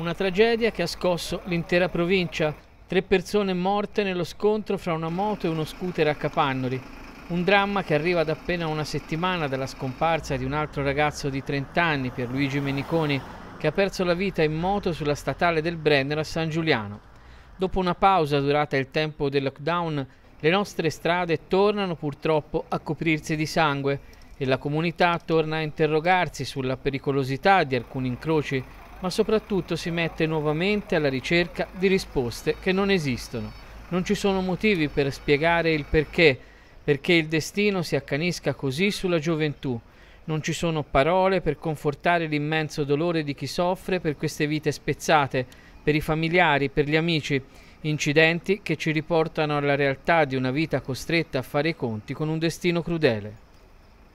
Una tragedia che ha scosso l'intera provincia. Tre persone morte nello scontro fra una moto e uno scooter a Capannori. Un dramma che arriva da appena una settimana dalla scomparsa di un altro ragazzo di 30 anni, Pierluigi Meniconi, che ha perso la vita in moto sulla statale del Brennero a San Giuliano. Dopo una pausa durata il tempo del lockdown, le nostre strade tornano purtroppo a coprirsi di sangue e la comunità torna a interrogarsi sulla pericolosità di alcuni incroci, ma soprattutto si mette nuovamente alla ricerca di risposte che non esistono. Non ci sono motivi per spiegare il perché, perché il destino si accanisca così sulla gioventù. Non ci sono parole per confortare l'immenso dolore di chi soffre per queste vite spezzate, per i familiari, per gli amici, incidenti che ci riportano alla realtà di una vita costretta a fare i conti con un destino crudele.